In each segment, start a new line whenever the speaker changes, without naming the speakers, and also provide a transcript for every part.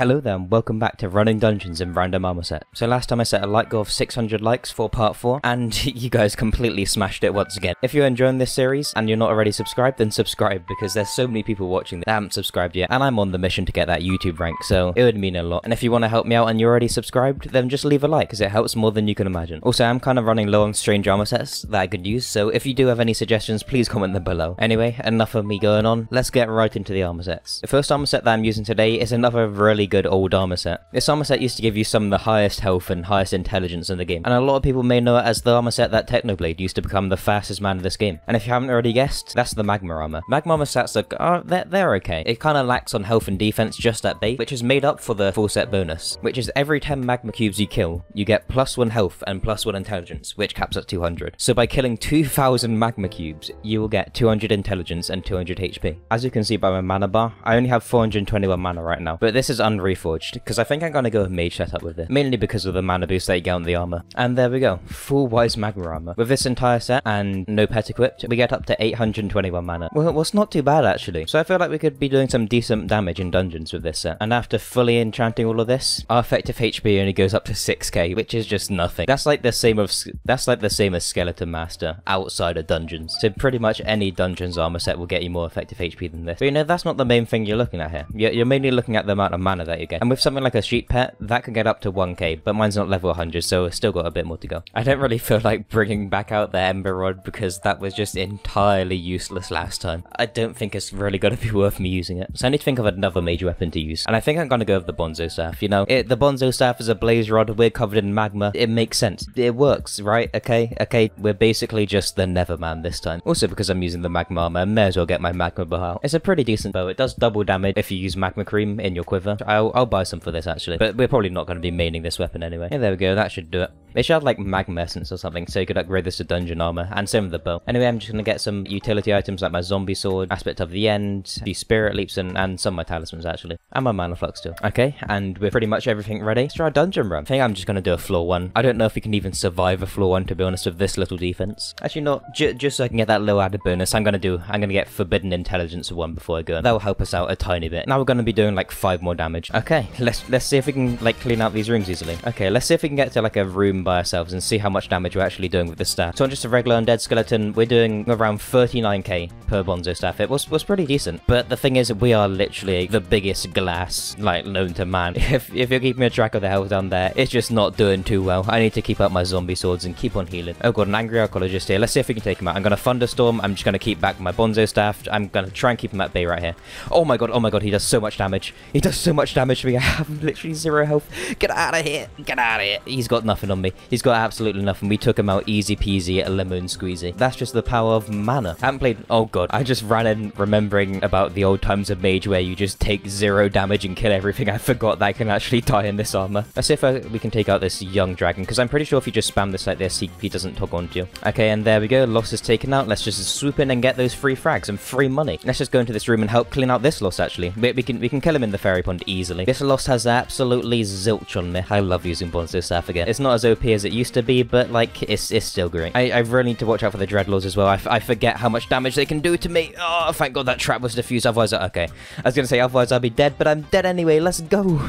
Hello there and welcome back to Running Dungeons in Random Armor Set. So last time I set a like goal of 600 likes for part 4 and you guys completely smashed it once again. If you're enjoying this series and you're not already subscribed then subscribe because there's so many people watching that haven't subscribed yet and I'm on the mission to get that YouTube rank so it would mean a lot. And if you want to help me out and you're already subscribed then just leave a like because it helps more than you can imagine. Also I'm kind of running low on strange armor sets that I could use so if you do have any suggestions please comment them below. Anyway enough of me going on let's get right into the armor sets. The first armor set that I'm using today is another really good old armor set. This armor set used to give you some of the highest health and highest intelligence in the game, and a lot of people may know it as the armor set that Technoblade used to become the fastest man in this game. And if you haven't already guessed, that's the Magma armor. Magma armor sets are, are they're, they're okay. It kind of lacks on health and defense just at base, which is made up for the full set bonus, which is every 10 magma cubes you kill, you get plus 1 health and plus 1 intelligence, which caps at 200. So by killing 2000 magma cubes, you will get 200 intelligence and 200 HP. As you can see by my mana bar, I only have 421 mana right now, but this is unreforged, because I think I'm going to go with mage setup with it, mainly because of the mana boost that you get on the armor. And there we go, full wise magma armor. With this entire set and no pet equipped, we get up to 821 mana. Well, it's not too bad actually. So I feel like we could be doing some decent damage in dungeons with this set. And after fully enchanting all of this, our effective HP only goes up to 6k, which is just nothing. That's like the same of that's like the same as Skeleton Master outside of dungeons. So pretty much any dungeons armor set will get you more effective HP than this. But you know, that's not the main thing you're looking at here. You're mainly looking at the amount of mana that you get. And with something like a sheep pet, that can get up to 1k, but mine's not level 100, so still got a bit more to go. I don't really feel like bringing back out the Ember Rod because that was just entirely useless last time. I don't think it's really going to be worth me using it. So I need to think of another major weapon to use. And I think I'm going to go with the Bonzo Staff. You know, it, the Bonzo Staff is a blaze rod, we're covered in magma. It makes sense. It works, right? Okay, okay, we're basically just the Neverman this time. Also because I'm using the magma armor, I may as well get my magma bow out. It's a pretty decent bow. It does double damage if you use magma cream in your quiver. I'll, I'll buy some for this actually, but we're probably not going to be maining this weapon anyway. Yeah, there we go. That should do it. They should have like magma essence or something, so you could upgrade this to dungeon armor, and same with the bow. Anyway, I'm just gonna get some utility items like my zombie sword, aspect of the end, the spirit leaps, and, and some of my talismans actually, and my mana flux too. Okay, and we're pretty much everything ready. Let's try a dungeon run. I think I'm just gonna do a floor one. I don't know if we can even survive a floor one to be honest with this little defense. Actually, not j just so I can get that little added bonus. I'm gonna do. I'm gonna get forbidden intelligence one before I go. That will help us out a tiny bit. Now we're gonna be doing like five more damage. Okay, let's let's see if we can like clean out these rooms easily. Okay, let's see if we can get to like a room by ourselves and see how much damage we're actually doing with this staff. So on just a regular undead skeleton, we're doing around 39k per bonzo staff. It was was pretty decent. But the thing is, we are literally the biggest glass like known to man. If if you're keeping a track of the health down there, it's just not doing too well. I need to keep up my zombie swords and keep on healing. Oh god, an angry archaeologist here. Let's see if we can take him out. I'm gonna thunderstorm. I'm just gonna keep back my bonzo staff. I'm gonna try and keep him at bay right here. Oh my god, oh my god, he does so much damage. He does so much damage to me. I have literally zero health. Get out of here. Get out of here. He's got nothing on me. He's got absolutely nothing. We took him out easy peasy, a lemon squeezy. That's just the power of mana. I haven't played... Oh god, I just ran in remembering about the old times of Mage where you just take zero damage and kill everything. I forgot that I can actually die in this armor. Let's see if I, we can take out this young dragon, because I'm pretty sure if you just spam this like this, he, he doesn't talk onto you. Okay, and there we go. Loss is taken out. Let's just swoop in and get those free frags and free money. Let's just go into this room and help clean out this loss, actually. We, we can we can kill him in the fairy pond easily. This loss has absolutely zilch on me. I love using Bonzo Staff again. It's not as OP as it used to be, but like, it's, it's still great. I, I really need to watch out for the Dreadlords as well. I, I forget how much damage they can do to me. Oh, thank god that trap was defused. Otherwise, okay. I was gonna say otherwise I'd be dead, but I'm dead anyway. Let's go.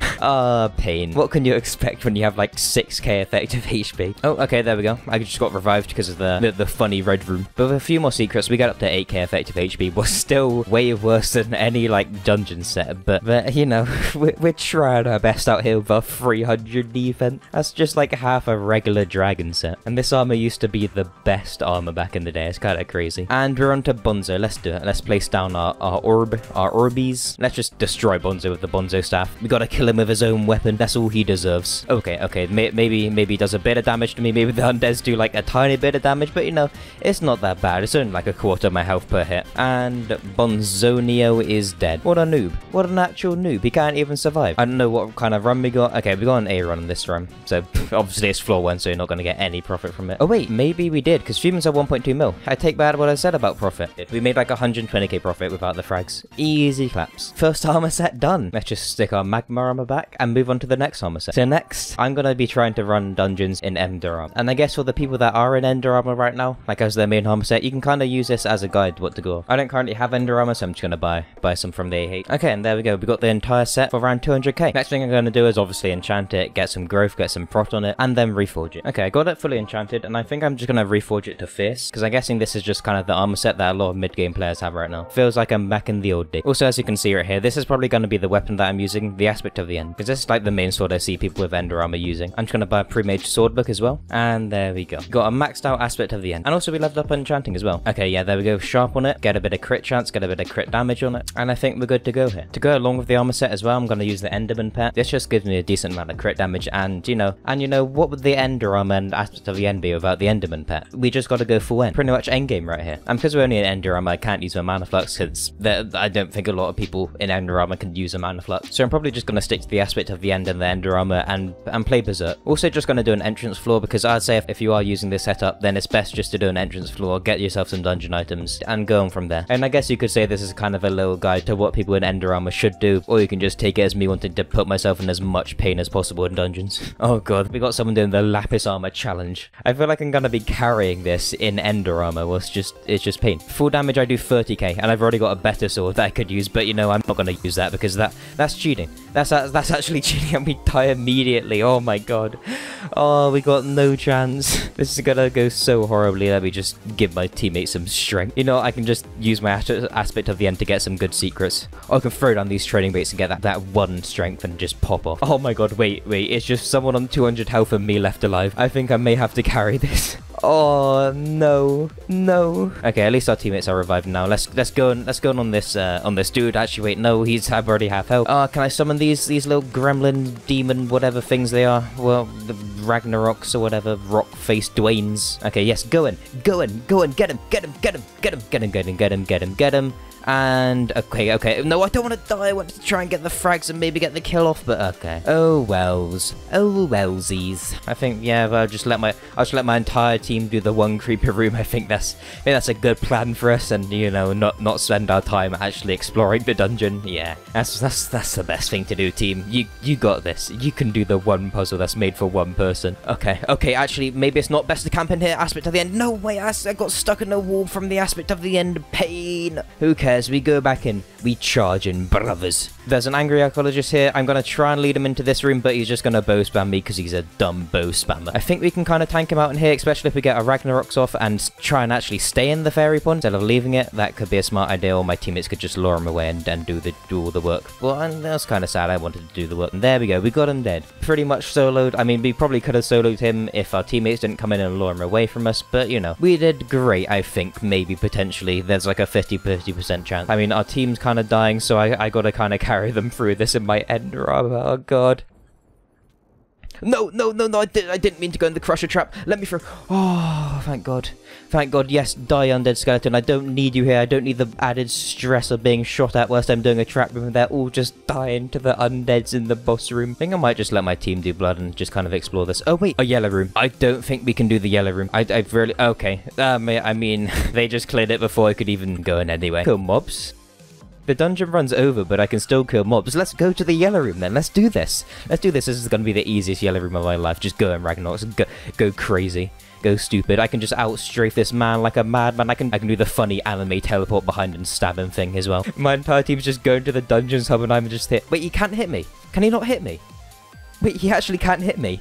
Ah, uh, pain. What can you expect when you have like 6k effective HP? Oh, okay, there we go. I just got revived because of the, the, the funny red room. But with a few more secrets, we got up to 8k effective HP. We're still way worse than any like dungeon set, but, but you know, we're, we're trying our best out here with a 300 defense. That's just like half a regular dragon set. And this armor used to be the best armor back in the day. It's kind of crazy. And we're on to Bonzo. Let's do it. Let's place down our, our orb, our orbies. Let's just destroy Bonzo with the Bonzo staff. We gotta kill him with his own weapon. That's all he deserves. Okay, okay. May maybe maybe he does a bit of damage to me. Maybe the undeads do like a tiny bit of damage, but you know, it's not that bad. It's only like a quarter of my health per hit. And Bonzonio is dead. What a noob. What an actual noob. He can't even survive. I don't know what kind of run we got. Okay, we got an A run on this run. So obviously it's floor one, so you're not going to get any profit from it. Oh wait, maybe we did, because humans are 1.2 mil. I take back what I said about profit. We made like 120k profit without the frags. Easy claps. First armor set done. Let's just stick our magma armor back back and move on to the next armor set. So next, I'm gonna be trying to run dungeons in Ender And I guess for the people that are in Ender right now, like as their main armor set, you can kind of use this as a guide what to go. I don't currently have Ender so I'm just gonna buy buy some from the A8. Okay, and there we go. We got the entire set for around 200k. Next thing I'm gonna do is obviously enchant it, get some growth, get some prot on it, and then reforge it. Okay, I got it fully enchanted, and I think I'm just gonna reforge it to Fierce, because I'm guessing this is just kind of the armor set that a lot of mid-game players have right now. Feels like I'm back in the old day. Also, as you can see right here, this is probably gonna be the weapon that I'm using, the aspect of the end, because this is like the main sword I see people with Ender Armor using. I'm just gonna buy a pre-made sword book as well, and there we go. Got a maxed out aspect of the end, and also we leveled up enchanting as well. Okay, yeah, there we go. Sharp on it, get a bit of crit chance, get a bit of crit damage on it, and I think we're good to go here. To go along with the armor set as well, I'm gonna use the Enderman pet. This just gives me a decent amount of crit damage, and you know, and you know, what would the Ender Armor and aspect of the end be without the Enderman pet? We just gotta go full end. Pretty much endgame right here. And because we're only in Ender Armor, I can't use my Mana Flux, because I don't think a lot of people in Ender Armor can use a Mana Flux. So I'm probably just gonna stick to the aspect of the end and the Ender Armor and, and play Berserk. Also just gonna do an entrance floor, because I'd say if, if you are using this setup, then it's best just to do an entrance floor, get yourself some dungeon items, and go on from there. And I guess you could say this is kind of a little guide to what people in Ender Armor should do, or you can just take it as me wanting to put myself in as much pain as possible in dungeons. Oh god, we got someone doing the Lapis Armor challenge. I feel like I'm gonna be carrying this in Ender Armor, well it's just, it's just pain. Full damage I do 30k, and I've already got a better sword that I could use, but you know, I'm not gonna use that because that, that's cheating. That's, that's actually cheating and we die immediately, oh my god. Oh, we got no chance. This is gonna go so horribly, let me just give my teammates some strength. You know, I can just use my aspect of the end to get some good secrets. Or I can throw down these training weights and get that, that one strength and just pop off. Oh my god, wait, wait, it's just someone on 200 health and me left alive. I think I may have to carry this. Oh no, no. Okay, at least our teammates are revived now. Let's let's go and let's go on this uh, on this dude. Actually, wait, no, he's I've already have health. Uh, can I summon these these little gremlin, demon, whatever things they are? Well, the Ragnaroks or whatever, rock face Dwaynes. Okay, yes, go in, go in, go in, get him, get him, get him, get him, get him, get him, get him, get him, get him. And, okay, okay. No, I don't want to die. I want to try and get the frags and maybe get the kill off, but okay. Oh, wells. Oh, wellsies. I think, yeah, I'll just let my, I'll just let my entire team do the one creeper room. I think that's, I think that's a good plan for us and, you know, not, not spend our time actually exploring the dungeon. Yeah, that's, that's, that's the best thing to do, team. You, you got this. You can do the one puzzle that's made for one person. Okay, okay, actually, maybe it's not best to camp in here. Aspect of the end. No way, I, I got stuck in a wall from the aspect of the end. Pain. Who cares? As we go back in. We charge in, brothers. There's an angry archaeologist here. I'm going to try and lead him into this room, but he's just going to bow spam me because he's a dumb bow spammer. I think we can kind of tank him out in here, especially if we get our Ragnaroks off and try and actually stay in the fairy pond instead of leaving it. That could be a smart idea, or my teammates could just lure him away and, and do the do all the work. Well, and that's kind of sad. I wanted to do the work. And there we go. We got him dead. Pretty much soloed. I mean, we probably could have soloed him if our teammates didn't come in and lure him away from us, but you know, we did great, I think, maybe potentially. There's like a 50-50% chance. I mean, our team's kind of dying, so I, I gotta kind of carry them through this in my ender armor. Oh god. No, no, no, no, I, did, I didn't mean to go in the crusher trap. Let me through. Oh, thank God. Thank God, yes, die undead skeleton. I don't need you here. I don't need the added stress of being shot at whilst I'm doing a trap room. They're all just dying to the undeads in the boss room. I think I might just let my team do blood and just kind of explore this. Oh, wait, a yellow room. I don't think we can do the yellow room. I, I've really... Okay. Um, I mean, they just cleared it before I could even go in anyway. Kill mobs. The dungeon runs over, but I can still kill mobs. Let's go to the yellow room then. Let's do this. Let's do this. This is going to be the easiest yellow room of my life. Just go in Ragnaroks. Go, go crazy. Go stupid. I can just outstrafe this man like a madman. I can I can do the funny anime teleport behind and stab him thing as well. My entire team's just going to the dungeons hub and I'm just hit. Wait, he can't hit me. Can he not hit me? Wait, he actually can't hit me.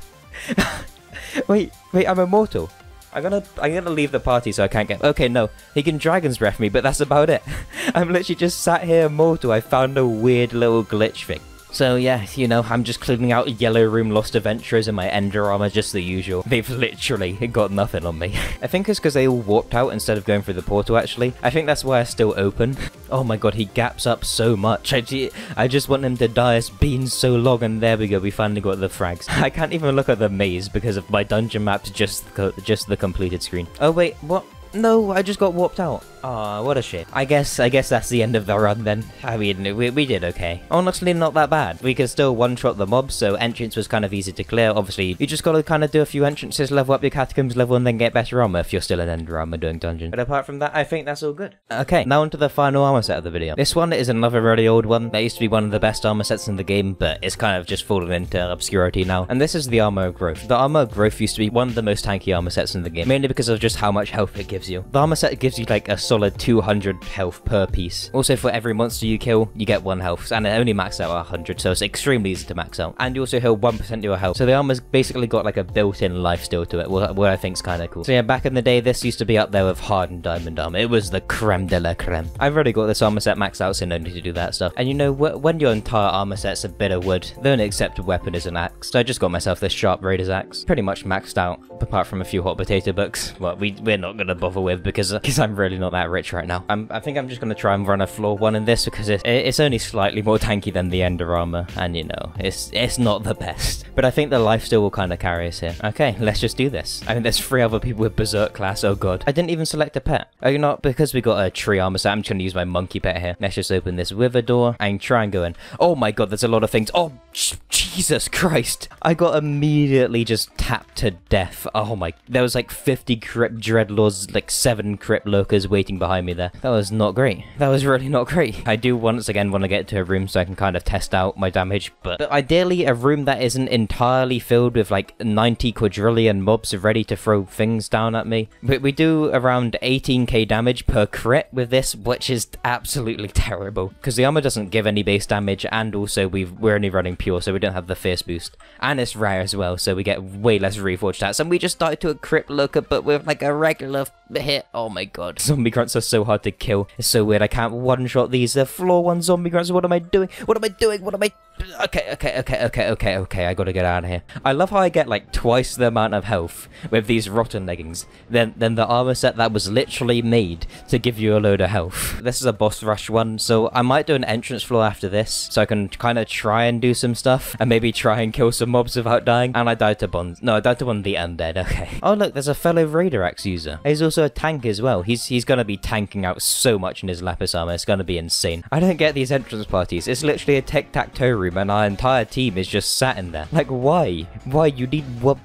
wait, wait, I'm immortal. I'm gonna I'm gonna leave the party so I can't get okay no he can dragon's breath me but that's about it. I'm literally just sat here immortal. I found a weird little glitch thing so yeah, you know, I'm just cleaning out Yellow Room Lost Adventurers in my Ender Armor, just the usual. They've literally got nothing on me. I think it's because they all warped out instead of going through the portal, actually. I think that's why I still open. Oh my god, he gaps up so much. I, I just want him to die. It's been so long, and there we go, we finally got the frags. I can't even look at the maze because of my dungeon map's just, just the completed screen. Oh wait, what? No, I just got warped out. Oh, what a shit. I guess I guess that's the end of the run then. I mean, we, we did okay. Honestly, not that bad. We could still one-shot the mobs, so entrance was kind of easy to clear. Obviously, you just gotta kind of do a few entrances, level up your catacombs level, and then get better armor if you're still an ender armor doing dungeon. But apart from that, I think that's all good. Okay, now onto the final armor set of the video. This one is another really old one. That used to be one of the best armor sets in the game, but it's kind of just fallen into obscurity now. And this is the armor of growth. The armor of growth used to be one of the most tanky armor sets in the game, mainly because of just how much health it gives you. The armor set gives you like a solid 200 health per piece. Also, for every monster you kill, you get one health, and it only maxes out at 100, so it's extremely easy to max out. And you also heal 1% of your health. So the armor's basically got like a built-in life steal to it, what I think's kind of cool. So yeah, back in the day, this used to be up there with hardened diamond armor. It was the creme de la creme. I've already got this armor set maxed out, so no need to do that stuff. And you know, wh when your entire armor set's a bit of wood, the only accepted weapon is an axe. So I just got myself this sharp raider's axe. Pretty much maxed out, apart from a few hot potato books. Well, we, we're not going to bother with because because I'm really not that rich right now. I'm, I think I'm just going to try and run a floor one in this because it, it's only slightly more tanky than the ender armor. And you know, it's, it's not the best. But I think the life steal will kind of carry us here. Okay, let's just do this. I mean, there's three other people with berserk class. Oh god. I didn't even select a pet. Oh, you know, because we got a tree armor set, I'm just going to use my monkey pet here. Let's just open this wither door and try and go in. Oh my god, there's a lot of things. Oh, Jesus Christ. I got immediately just tapped to death. Oh my, there was like 50 crypt dreadlords, like 7 crypt lurkers waiting behind me there. That was not great. That was really not great. I do once again want to get to a room so I can kind of test out my damage, but, but ideally a room that isn't entirely filled with like 90 quadrillion mobs ready to throw things down at me. But we do around 18k damage per crit with this, which is absolutely terrible. Because the armor doesn't give any base damage, and also we've, we're only running pure, so we don't have the fierce boost. And it's rare as well, so we get way less reforged stats. And we just died to a crypt lurker, but with like a regular hit. Oh my god. Zombie grunts are so hard to kill. It's so weird. I can't one-shot these. They're floor one zombie grunts. What am I doing? What am I doing? What am I... Okay, okay, okay, okay, okay, okay. I gotta get out of here. I love how I get like twice the amount of health with these rotten leggings than, than the armor set that was literally made to give you a load of health. This is a boss rush one, so I might do an entrance floor after this, so I can kind of try and do some stuff, and maybe try and kill some mobs without dying. And I died to Bond. No, I died to one of the undead, okay. Oh look, there's a fellow Raider Axe user. He's also a tank as well. He's he's gonna be tanking out so much in his Lapis armor, it's gonna be insane. I don't get these entrance parties. It's literally a tic-tac-toe room, and our entire team is just sat in there. Like, why? Why? You need what?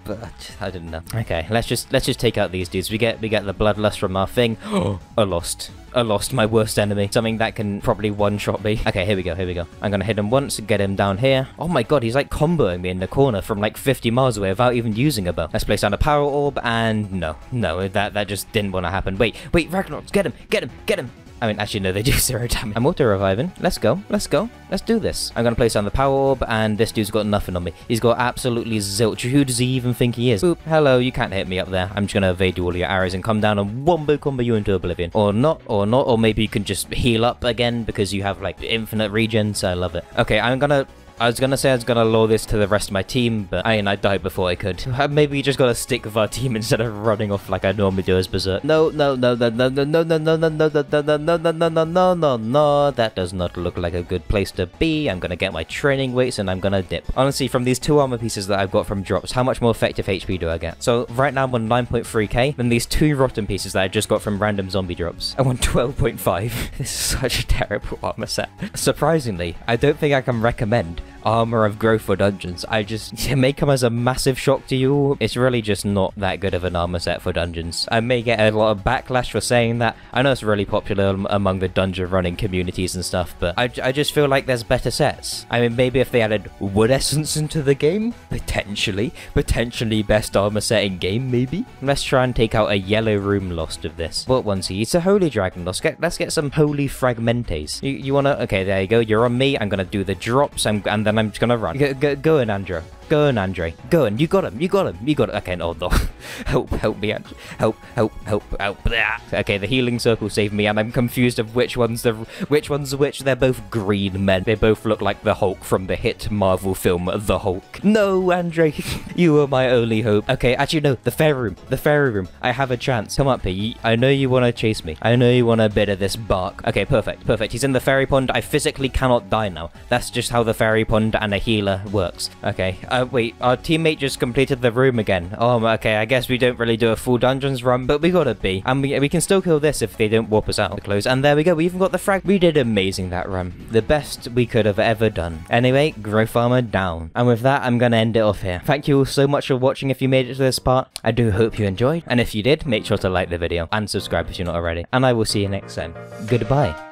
I don't know. Okay, let's just let's just take out these dudes. We get we get the bloodlust from our thing. Oh, a lost. I lost my worst enemy. Something that can probably one-shot me. Okay, here we go, here we go. I'm gonna hit him once and get him down here. Oh my god, he's like comboing me in the corner from like 50 miles away without even using a bow. Let's place down a power orb and no, no, that, that just didn't want to happen. Wait, wait, Ragnarok, get him, get him, get him. I mean, actually, no, they do zero damage. I'm auto-reviving. Let's go. Let's go. Let's do this. I'm going to place down the power orb, and this dude's got nothing on me. He's got absolutely zilch. Who does he even think he is? Hello, you can't hit me up there. I'm just going to evade all your arrows and come down and wombo combo you into oblivion. Or not, or not, or maybe you can just heal up again because you have, like, infinite regen, so I love it. Okay, I'm going to I was gonna say I was gonna lure this to the rest of my team, but I mean, I died before I could. Maybe we just gotta stick with our team instead of running off like I normally do as Berserk. No, no, no, no, no, no, no, no, no, no, no, no, no, no, no, no, no, no, no, no, that does not look like a good place to be. I'm gonna get my training weights and I'm gonna dip. Honestly, from these two armor pieces that I've got from drops, how much more effective HP do I get? So right now I'm on 9.3k, then these two rotten pieces that I just got from random zombie drops. I want 12.5. This is such a terrible armor set. Surprisingly, I don't think I can recommend armor of growth for dungeons. I just, it may come as a massive shock to you. It's really just not that good of an armor set for dungeons. I may get a lot of backlash for saying that. I know it's really popular among the dungeon running communities and stuff, but I, I just feel like there's better sets. I mean, maybe if they added wood essence into the game, potentially, potentially best armor set in game, maybe. Let's try and take out a yellow room lost of this. What one's he? It's a holy dragon lost. Get, let's get some holy fragmentes. You, you wanna? Okay, there you go. You're on me. I'm gonna do the drops. I'm, and then I'm just gonna run. Go, go, go in, Andrew. Go on, Andre. Go on. You got him. You got him. You got it. Okay, no, no. help, help me. Help, help, help, help. Ah, okay, the healing circle saved me, and I'm confused of which one's the which one's which. They're both green men. They both look like the Hulk from the hit Marvel film The Hulk. No, Andre, you were my only hope. Okay, actually, no. The fairy room. The fairy room. I have a chance. Come up here. I know you want to chase me. I know you want a bit of this bark. Okay, perfect, perfect. He's in the fairy pond. I physically cannot die now. That's just how the fairy pond and a healer works. Okay. Uh, wait, our teammate just completed the room again. Oh, okay, I guess we don't really do a full dungeons run, but we gotta be. And we, we can still kill this if they don't warp us out of the close. And there we go, we even got the frag. We did amazing that run. The best we could have ever done. Anyway, growth armor down. And with that, I'm gonna end it off here. Thank you all so much for watching if you made it to this part. I do hope you enjoyed. And if you did, make sure to like the video and subscribe if you're not already. And I will see you next time. Goodbye.